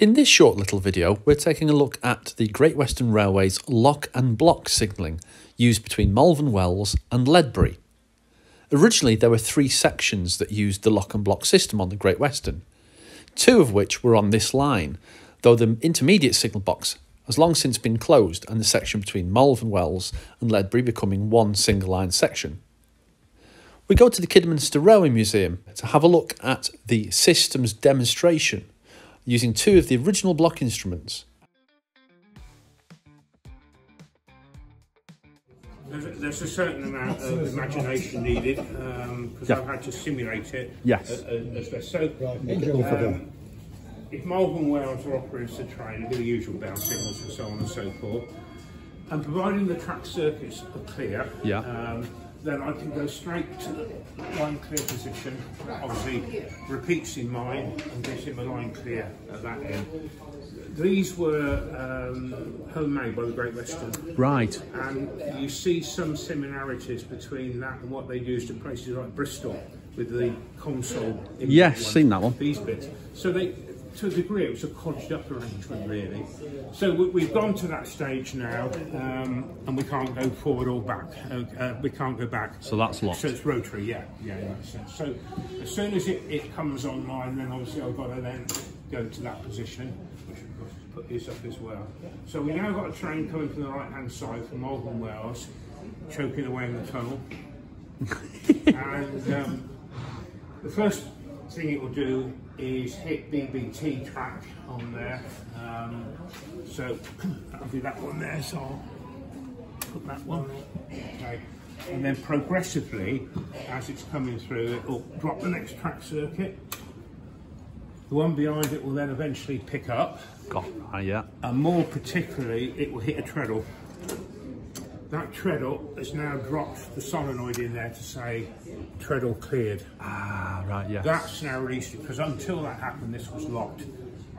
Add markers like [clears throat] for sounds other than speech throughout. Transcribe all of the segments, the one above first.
In this short little video, we're taking a look at the Great Western Railway's lock and block signalling used between Malvern Wells and Ledbury. Originally, there were three sections that used the lock and block system on the Great Western, two of which were on this line, though the intermediate signal box has long since been closed and the section between Malvern Wells and Ledbury becoming one single line section. We go to the Kidderminster Railway Museum to have a look at the systems demonstration using two of the original block instruments. There's, there's a certain amount of imagination needed because Yeah. I've had to simulate it. Yes. a- a- as best. So, um, if Malvern Wells are operating the train, it'll be the usual down signals and so on and so forth. And providing the track circuits are clear, Yeah. um, then I can go straight to the line clear position. Obviously repeats in mine and gives him a line clear at that end. These were um, homemade by the Great Western. Right. And you see some similarities between that and what they used at places like Bristol with the console. Yes, seen that one. These bits. So they, to a degree, it was a codged up arrangement, really. So we, we've gone to that stage now, um, and we can't go forward or back. Uh, we can't go back. So that's locked. So it's rotary, yeah, yeah, in that sense. So as soon as it, it comes online, then obviously I've got to then go to that position, which of course put this up as well. So we now got a train coming from the right hand side from Malvern Wells, choking away in the tunnel. [laughs] and um, the first thing it will do is hit BBT track on there. Um, so [clears throat] that'll be that one there, so I'll put that one. Okay. And then progressively, as it's coming through, it will drop the next track circuit. The one behind it will then eventually pick up, Got right, yeah. and more particularly, it will hit a treadle. That treadle has now dropped the solenoid in there to say treadle cleared. Ah, right, yeah. That's now released because until that happened, this was locked.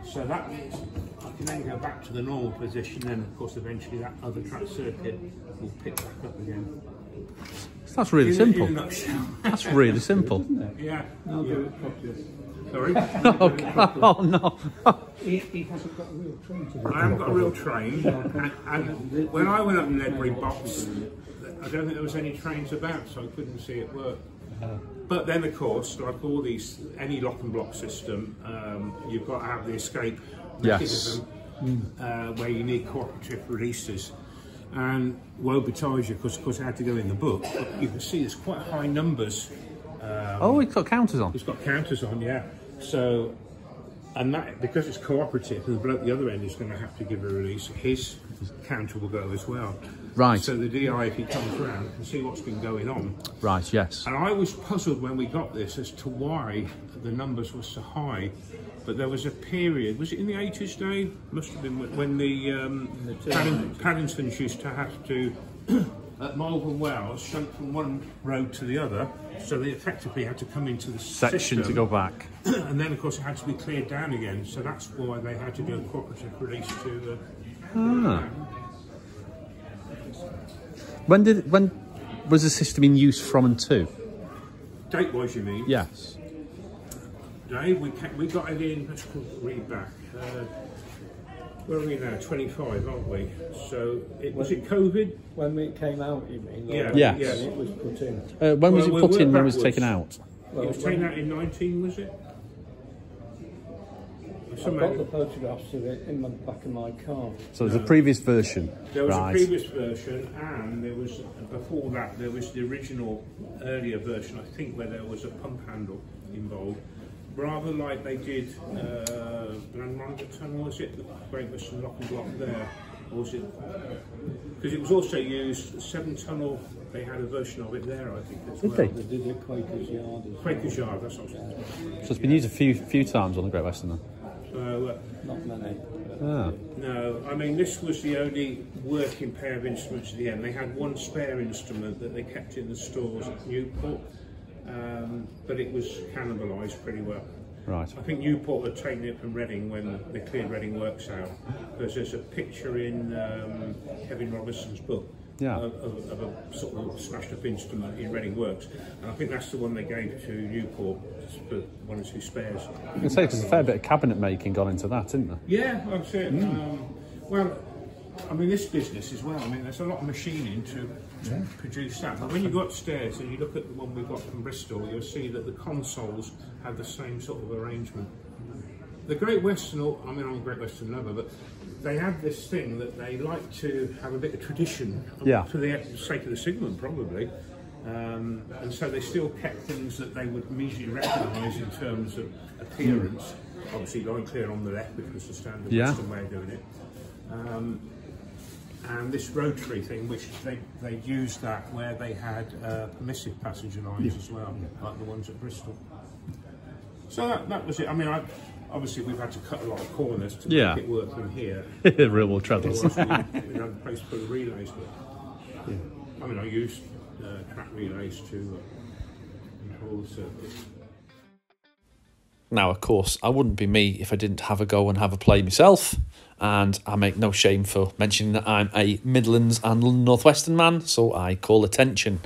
So that means I can then go back to the normal position, and of course, eventually that other track circuit will pick back up again. That's really In- simple. In a. That's really [laughs] simple. yeah. yeah. Sorry. [laughs] oh no. He, he hasn't got a real train to. I haven't got a real train, [laughs] and, and when I went up in Ledbury Box, I don't think there was any trains about, so I couldn't see it work. But then, of course, like all these, any lock and block system, um, you've got to have the escape Yes. mechanism uh, where you need cooperative releases. And woe betide you, because of course it had to go in the book. But you can see there's quite high numbers. Um, oh, it's got counters on. It's got counters on, yeah. So, and that because it's cooperative, and the bloke at the other end is going to have to give a release. His counter will go as well. Right. So the DI, if he comes round, can see what's been going on. Right, yes. And I was puzzled when we got this as to why the numbers were so high. But there was a period, was it in the 80s, Dave? Must have been when- when the um, Padding- Paddingtons used to have to, [clears throat] at Malvern Wells, shunt from one road to the other. So they effectively had to come into the Section to go back. [clears throat] and then, of course, it had to be cleared down again. So that's why they had to do a cooperative release to. Uh, Ah. When did when was the system in use from and to? date wise, you mean? Yes. Dave, we, ca- we got it in, let's go- read back. Uh, where are we now? 25, aren't we? So, it, was it COVID? When it came out, you mean? Yeah. Yes. when It was put in. Uh, when was Well, it put in? When was it backwards. taken out? Well, it was taken out in 19, was it? I've got the photographs of it in the back of my car. So there's a previous version. There was right. a previous version, and there was before that there was the original earlier version. I think where there was a pump handle involved, rather like they did uh, Glenronder Tunnel. Was it the Great Western Lock and Block there, or was it? Because it was also used Severn tunnel. They had a version of it there, I think, as Did well. they? They did it Quaker's Yard as well. Yard. That's what I was thinking. So it's been used a few few times on the Great Western then. So, uh, Not many. Ah. No, I mean this was the only working pair of instruments at the end. They had one spare instrument that they kept in the stores at Newport, um, but it was cannibalised pretty well. Right. I think Newport had taken it from Reading when they cleared Reading Works out, because there's a picture in um, Kevin Robertson's book Yeah. of, of, of a sort of smashed up instrument in Reading Works. And I think that's the one they gave to Newport for one or two spares. I can say there's a fair bit of cabinet making gone into that, isn't there? Yeah, that's it. Um, well, I mean, this business as well. I mean, there's a lot of machining to, to produce that. But when you go upstairs and you look at the one we've got from Bristol, you'll see that the consoles have the same sort of arrangement. The Great Western, I mean, I'm a Great Western lover, but they have this thing that they like to have a bit of tradition Yeah. for the sake of the signalman, probably. Um, and so they still kept things that they would immediately recognise in terms of appearance. Obviously, line clear on the left, which was the standard Yeah. Western way of doing it. Um, and this rotary thing, which they, they used that where they had uh, permissive passenger lines as well, like the ones at Bristol. So that, that was it. I mean, I, obviously we've had to cut a lot of corners to Yeah. make it work from here. [laughs] Real world treadles. Otherwise we, we had a place to put the relays. But, I mean, I used uh, track relays to uh, control the circuit. Now, of course, I wouldn't be me if I didn't have a go and have a play myself. And I make no shame for mentioning that I'm a Midlands and Northwestern man, so I call attention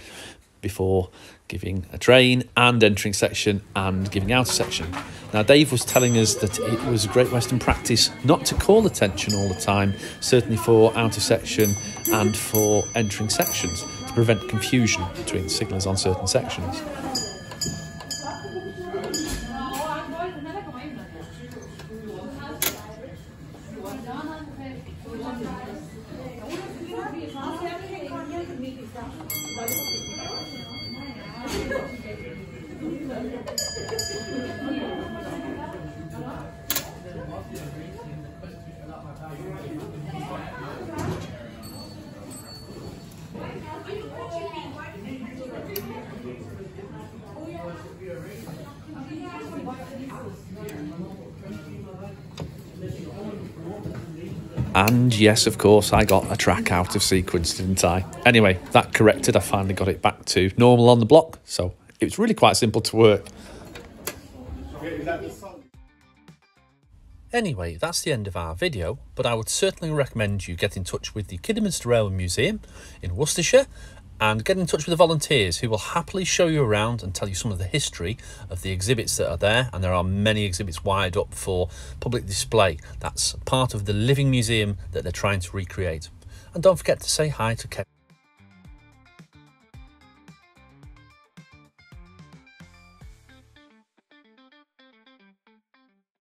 before giving a train and entering section and giving out a section. Now, Dave was telling us that it was a Great Western practice not to call attention all the time, certainly for out of section and for entering sections, to prevent confusion between signals on certain sections. Thank you. And yes, of course, I got a track out of sequence, didn't I? Anyway, that corrected, I finally got it back to normal on the block. So it was really quite simple to work. Anyway, that's the end of our video, but I would certainly recommend you get in touch with the Kidderminster Railway Museum in Worcestershire and get in touch with the volunteers who will happily show you around and tell you some of the history of the exhibits that are there. And there are many exhibits wired up for public display. That's part of the living museum that they're trying to recreate. And don't forget to say hi to Kevin.